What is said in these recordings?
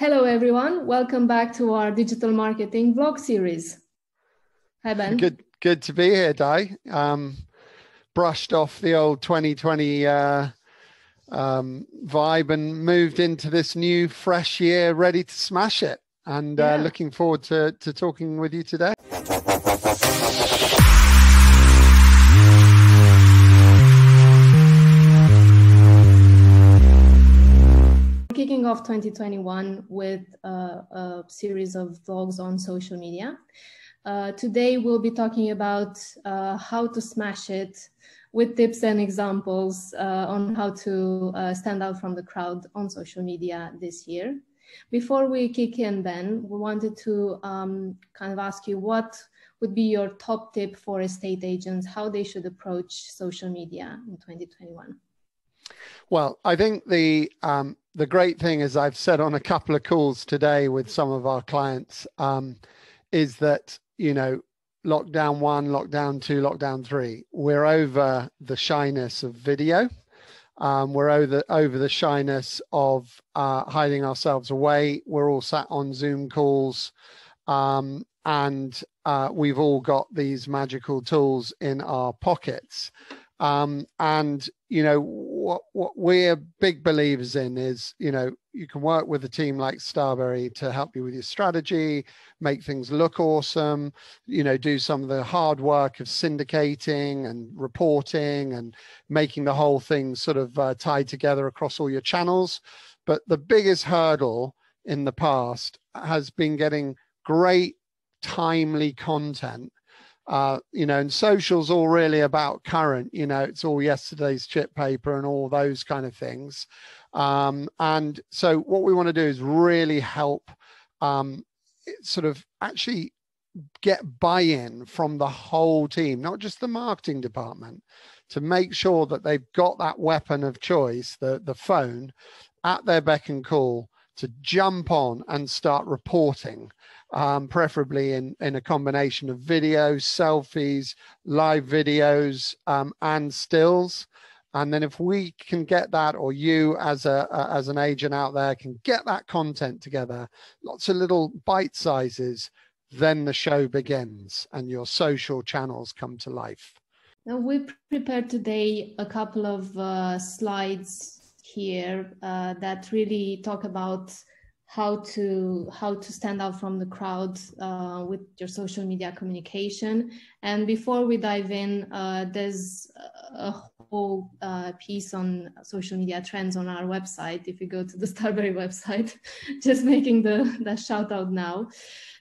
Hello, everyone. Welcome back to our digital marketing vlog series. Hi, Ben. Good, good to be here, Di. Um, brushed off the old 2020 uh, um, vibe and moved into this new, fresh year, ready to smash it. And uh, Yeah. looking forward to, to talking with you today. Kicking off 2021 with uh, a series of vlogs on social media. Uh, today, we'll be talking about uh, how to smash it with tips and examples uh, on how to uh, stand out from the crowd on social media this year. Before we kick in, Ben, we wanted to um, kind of ask you what would be your top tip for estate agents, how they should approach social media in 2021. Well, I think the um, the great thing, as I've said on a couple of calls today with some of our clients, um, is that you know lockdown one, lockdown two, lockdown three, we're over the shyness of video. Um, we're over over the shyness of uh, hiding ourselves away. We're all sat on Zoom calls, um, and uh, we've all got these magical tools in our pockets. Um, and you know what what we're big believers in is you know you can work with a team like Starberry to help you with your strategy, make things look awesome, you know, do some of the hard work of syndicating and reporting and making the whole thing sort of uh, tied together across all your channels. But the biggest hurdle in the past has been getting great, timely content. Uh, you know, and social's all really about current, you know, it's all yesterday's chip paper and all those kind of things. Um, and so what we want to do is really help um, sort of actually get buy-in from the whole team, not just the marketing department, to make sure that they've got that weapon of choice, the, the phone, at their beck and call to jump on and start reporting, um, preferably in, in a combination of videos, selfies, live videos, um, and stills. And then if we can get that, or you as a, a as an agent out there can get that content together, lots of little bite sizes, then the show begins and your social channels come to life. Now, we prepared today a couple of uh, slides here uh, that really talk about how to how to stand out from the crowd uh, with your social media communication. And before we dive in, uh, there's a whole uh, piece on social media trends on our website. If you go to the Starberry website, just making the that shout out now.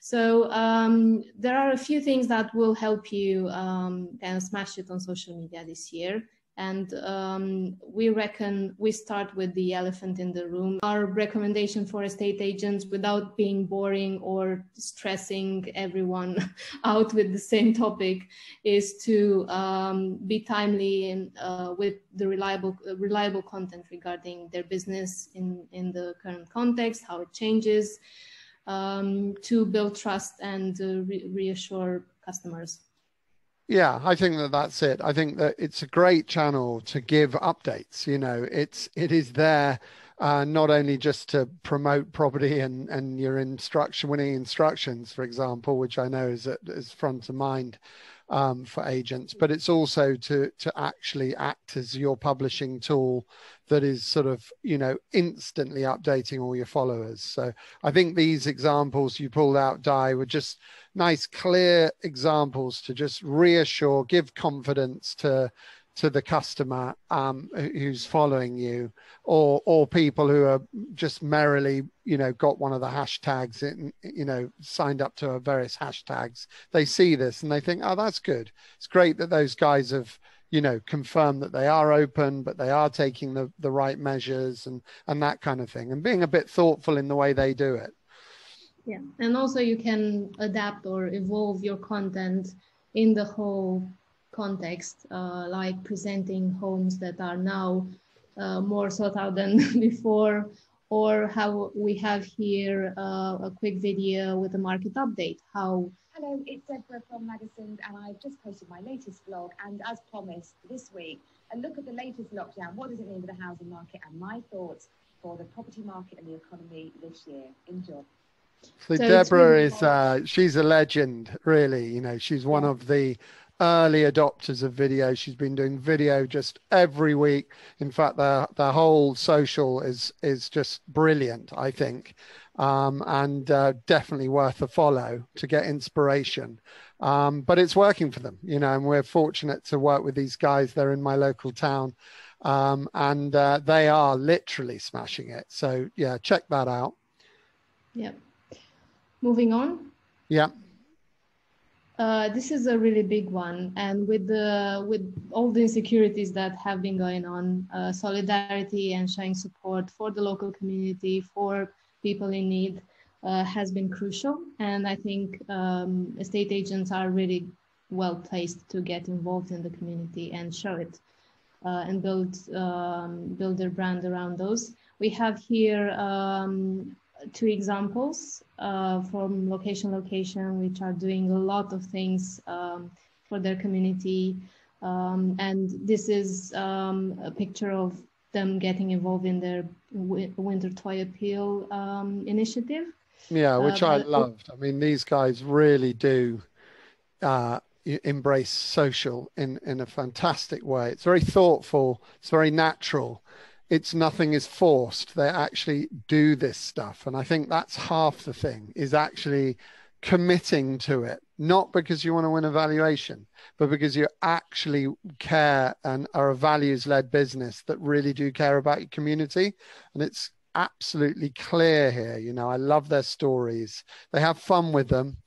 So um, there are a few things that will help you um, kind of smash it on social media this year. And um, we reckon we start with the elephant in the room. Our recommendation for estate agents, without being boring or stressing everyone out with the same topic, is to um, be timely and uh, with the reliable reliable content regarding their business in in the current context, how it changes, um, to build trust and uh, re- reassure customers. Yeah, I think that that's it. I think that it's a great channel to give updates. You know, it's it is there uh, not only just to promote property and and your instruction winning instructions, for example, which I know is is front of mind um, for agents, but it's also to to actually act as your publishing tool that is sort of you know instantly updating all your followers. So I think these examples you pulled out, Di, were just nice, clear examples to just reassure, give confidence to to the customer um, who's following you, or or people who are just merrily, you know, got one of the hashtags, in, you know, signed up to various hashtags. They see this and they think, oh, that's good. It's great that those guys have, you know, confirmed that they are open, but they are taking the the right measures and and that kind of thing, and being a bit thoughtful in the way they do it. Yeah, and also you can adapt or evolve your content in the whole context, uh, like presenting homes that are now uh, more sought out than before, or how we have here uh, a quick video with a market update. How Hello, it's Deborah from Maddison, and I've just posted my latest blog. And as promised, this week, a look at the latest lockdown. What does it mean for the housing market? And my thoughts. for the property market and the economy this year. Enjoy. So, So it's Deborah really is uh, she's a legend, really. You know, she's one Yeah. of the early adopters of video. She's been doing video just every week. In fact, the the whole social is is just brilliant. I think, um, and uh, definitely worth a follow to get inspiration. Um, but it's working for them, you know, and we're fortunate to work with these guys. They're in my local town, um, and uh, they are literally smashing it. So yeah, check that out. Yep. Moving on. Yeah. Uh, this is a really big one, and with the with all the insecurities that have been going on, uh, solidarity and showing support for the local community, for people in need, uh, has been crucial. And I think um, estate agents are really well placed to get involved in the community and show it, uh, and build um, build their brand around those. We have here um, two examples uh, from location location which are doing a lot of things um, for their community um, and this is um, a picture of them getting involved in their wi- winter toy appeal um, initiative Yeah, which I loved. I mean, these guys really do uh, embrace social in in a fantastic way. It's very thoughtful. It's very natural. It's nothing is forced. They actually do this stuff, and I think that's half the thing. Is actually committing to it, not because you want to win a valuation, but because you actually care and are a values-led business that really do care about your community, and it's absolutely clear here. You know, I love their stories. They have fun with them.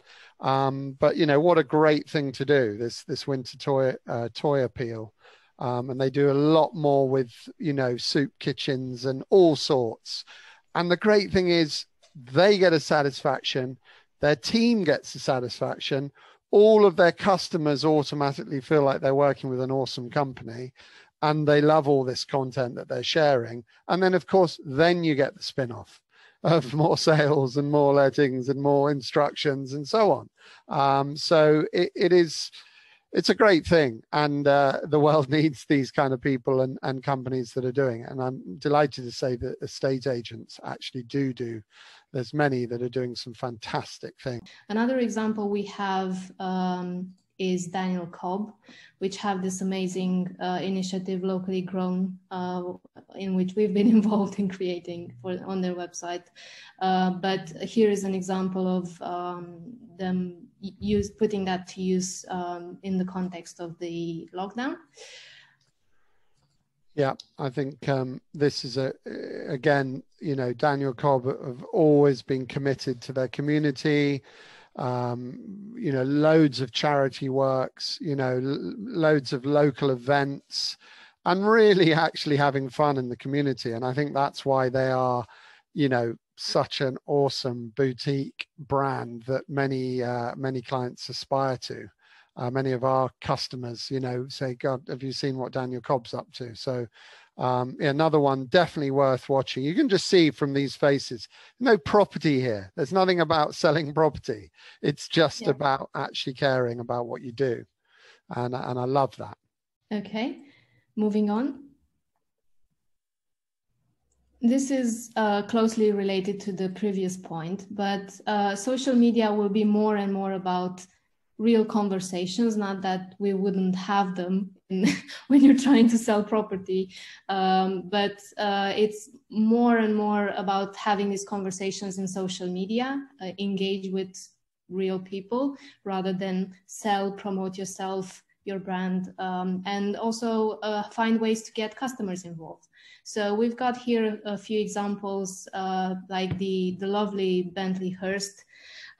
Um, but you know what a great thing to do this this winter toy uh, toy appeal, um, and they do a lot more with you know soup kitchens and all sorts. And the great thing is they get a satisfaction, their team gets a satisfaction, all of their customers automatically feel like they're working with an awesome company, and they love all this content that they're sharing. And then of course, then you get the spin-off of more sales and more lettings and more instructions and so on. Um, so it, it is, it's a great thing, and uh, the world needs these kind of people and, and companies that are doing it. And I'm delighted to say that estate agents actually do do. There's many that are doing some fantastic things. Another example we have um, is Daniel Cobb, which have this amazing uh, initiative locally grown, uh, in which we've been involved in creating for on their website. Uh, but here is an example of um, them use putting that to use um, in the context of the lockdown. Yeah, I think um, this is a again, you know, Daniel Cobb have always been committed to their community. Um, you know, loads of charity works. You know, loads of local events, and really actually having fun in the community. And I think that's why they are, you know, such an awesome boutique brand that many uh, many clients aspire to uh, many of our customers, you know, say, God, have you seen what Daniel Cobb's up to? So um, yeah, another one definitely worth watching. You can just see from these faces, no property here. There's nothing about selling property. It's just Yeah. about actually caring about what you do. And, and I love that. Okay, moving on. This is uh, closely related to the previous point, but uh, social media will be more and more about real conversations, not that we wouldn't have them in, when you're trying to sell property, um, but uh, it's more and more about having these conversations in social media, uh, engage with real people rather than sell, promote yourself, your brand, um, and also uh, find ways to get customers involved. So we've got here a few examples, uh, like the the lovely Bentley Hurst,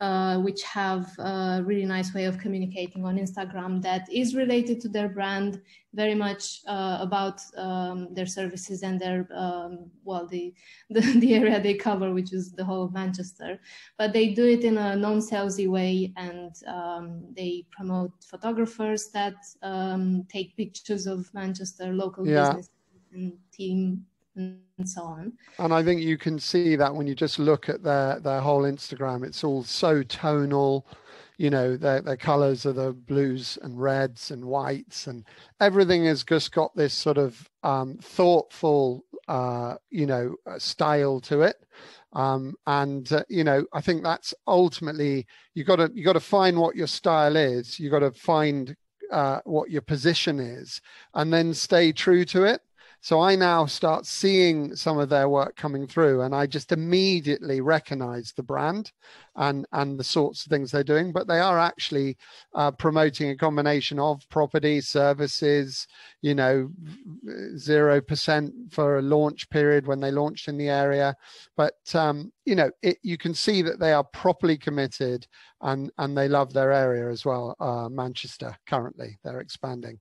uh, which have a really nice way of communicating on Instagram that is related to their brand, very much uh, about um, their services and their um, well the, the the area they cover, which is the whole of Manchester. But they do it in a non-salesy way, and um, they promote photographers that um, take pictures of Manchester local Yeah. business and team and so on. And I think you can see that when you just look at their their whole Instagram, it's all so tonal. you know their, their colors are the blues and reds and whites and everything has just got this sort of um, thoughtful uh, you know uh, style to it um, and uh, you know i think that's ultimately you got to you got to find what your style is you got to find uh, what your position is and then stay true to it so I now start seeing some of their work coming through, and I just immediately recognize the brand and and the sorts of things they're doing. But they are actually uh, promoting a combination of property services, you know, zero percent for a launch period when they launched in the area. But um, you know, it, you can see that they are properly committed and and they love their area as well. Uh, Manchester currently they're expanding.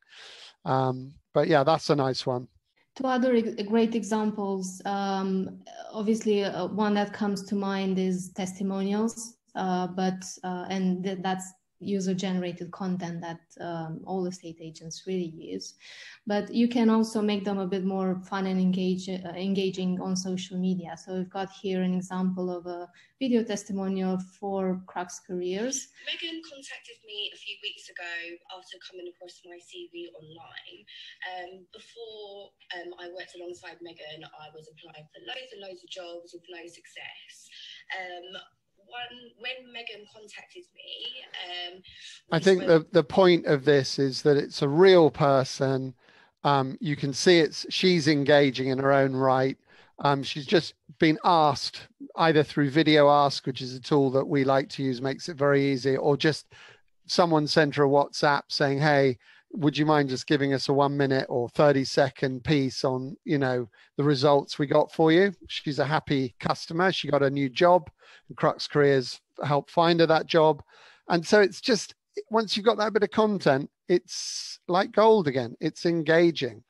Um, but yeah, that's a nice one. Two other great examples. Um, obviously, uh, one that comes to mind is testimonials, uh, but uh, and th that's user generated content that um, all estate agents really use. But you can also make them a bit more fun and engage, uh, engaging on social media. So we've got here an example of a video testimonial for Crux Careers. Megan contacted me a few weeks ago after coming across my CV online. Um, before um, I worked alongside Megan, I was applying for loads and loads of jobs with no success. One when Megan contacted me. Um, I think the the point of this is that it's a real person. Um, you can see it's she's engaging in her own right. Um, she's just been asked either through VideoAsk, which is a tool that we like to use, makes it very easy, or just someone sent her a WhatsApp saying, "Hey, would you mind just giving us a one minute or 30 second piece on you know the results we got for you? She's a happy customer. She got a new job. And crux careers helped find her that job. And so it's just once you've got that bit of content it's like gold again. It's engaging.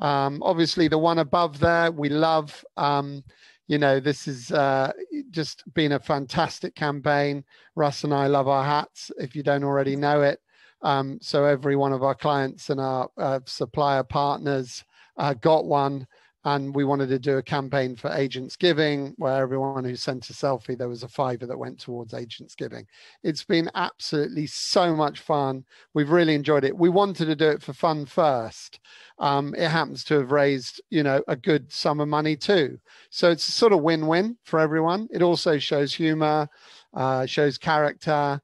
Um, obviously the one above there we love. Um, you know this has uh, just been a fantastic campaign. Russ and i love our hats if you don't already know it um, so every one of our clients and our uh, supplier partners uh, got one. And we wanted to do a campaign for Agents Giving, where everyone who sent a selfie, there was a fiver that went towards Agents Giving. It's been absolutely so much fun. We've really enjoyed it. We wanted to do it for fun first. Um, it happens to have raised, you know, a good sum of money too. So it's sort of win-win for everyone. It also shows humor, uh, shows character,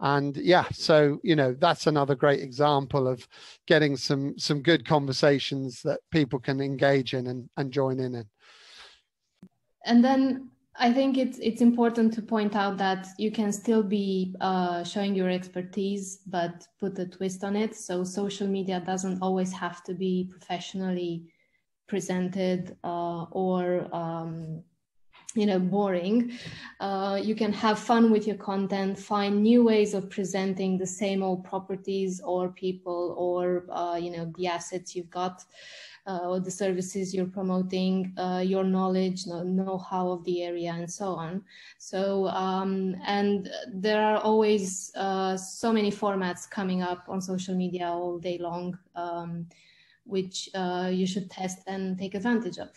and yeah so you know that's another great example of getting some some good conversations that people can engage in and, and join in in. And then i think it's it's important to point out that you can still be uh, showing your expertise but put a twist on it. So social media doesn't always have to be professionally presented uh, or um, you know boring uh, you can have fun with your content find new ways of presenting the same old properties or people or uh, you know the assets you've got uh, or the services you're promoting uh, your knowledge know-how of the area and so on. So um, and there are always uh, so many formats coming up on social media all day long um, which uh, you should test and take advantage of.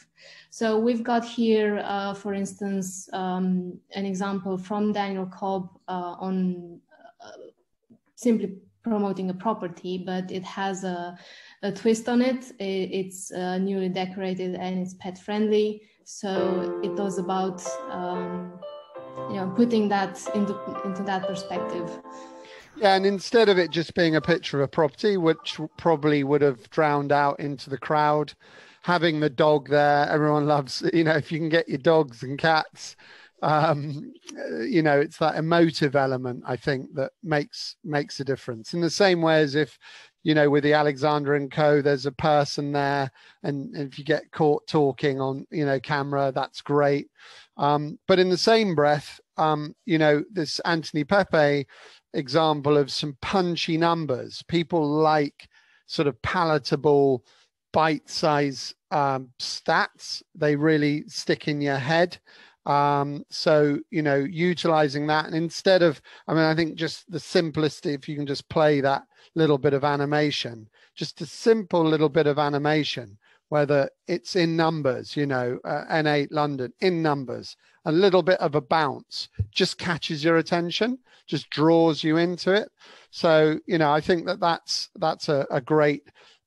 So we've got here, uh, for instance, um, an example from Daniel Cobb uh, on uh, simply promoting a property, but it has a, a twist on it. It's uh, newly decorated and it's pet friendly. So it was about, um, you know, putting that into, into that perspective. Yeah, and instead of it just being a picture of a property, which probably would have drowned out into the crowd, having the dog there, everyone loves, you know, if you can get your dogs and cats, um, you know, it's that emotive element, I think, that makes makes a difference. In the same way as if, you know, with the Alexander and Co, there's a person there, and if you get caught talking on, you know, camera, that's great. Um, but in the same breath, um, you know, this Anthony Pepe example of some punchy numbers. People like sort of palatable, bite size um, stats. They really stick in your head. Um, so, you know, utilizing that and instead of, I mean, I think just the simplest, if you can just play that little bit of animation, just a simple little bit of animation whether it's in numbers, you know, uh, N8 London in numbers, a little bit of a bounce just catches your attention, just draws you into it. So, you know, I think that that's that's a, a great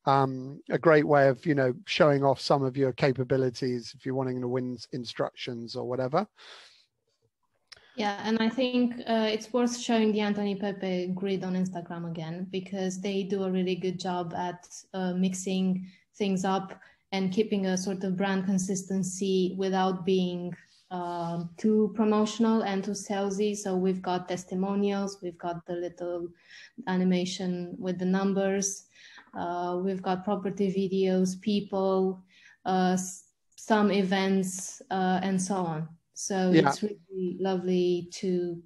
um, a great way of you know showing off some of your capabilities if you're wanting to win instructions or whatever. Yeah, and I think uh, it's worth showing the Anthony Pepe grid on Instagram again because they do a really good job at uh, mixing things up and keeping a sort of brand consistency without being uh, too promotional and too salesy. So we've got testimonials, we've got the little animation with the numbers, uh, we've got property videos, people, uh, some events, uh, and so on. So yeah. it's really lovely to.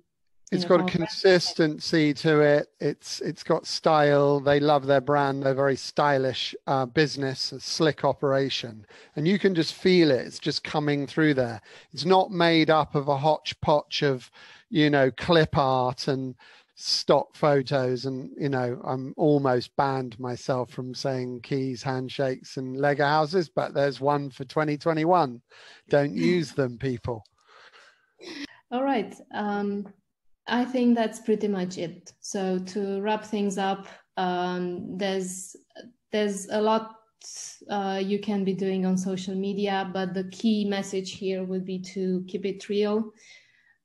It's got a consistency to it. It's it's got style. They love their brand. They're very stylish uh, business, a slick operation, and you can just feel it. It's just coming through there. It's not made up of a hodgepodge of, you know, clip art and stock photos and you know i'm almost banned myself from saying keys handshakes and lego houses but there's one for 2021 don't use them people all right. Um, I think that's pretty much it. So to wrap things up, um, there's there's a lot uh, you can be doing on social media, but the key message here would be to keep it real,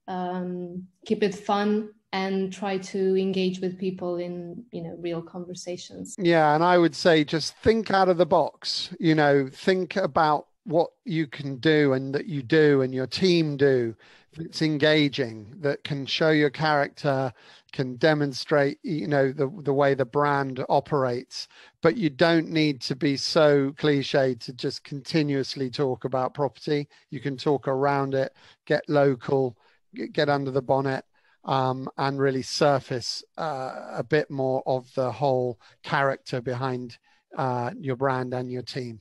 um, keep it fun, and try to engage with people in you know real conversations. Yeah, and I would say just think out of the box. You know, think about what you can do and that you do and your team do that's engaging that can show your character can demonstrate you know the the way the brand operates. But you don't need to be so cliche to just continuously talk about property. You can talk around it get local get under the bonnet um, and really surface uh, a bit more of the whole character behind uh, your brand and your team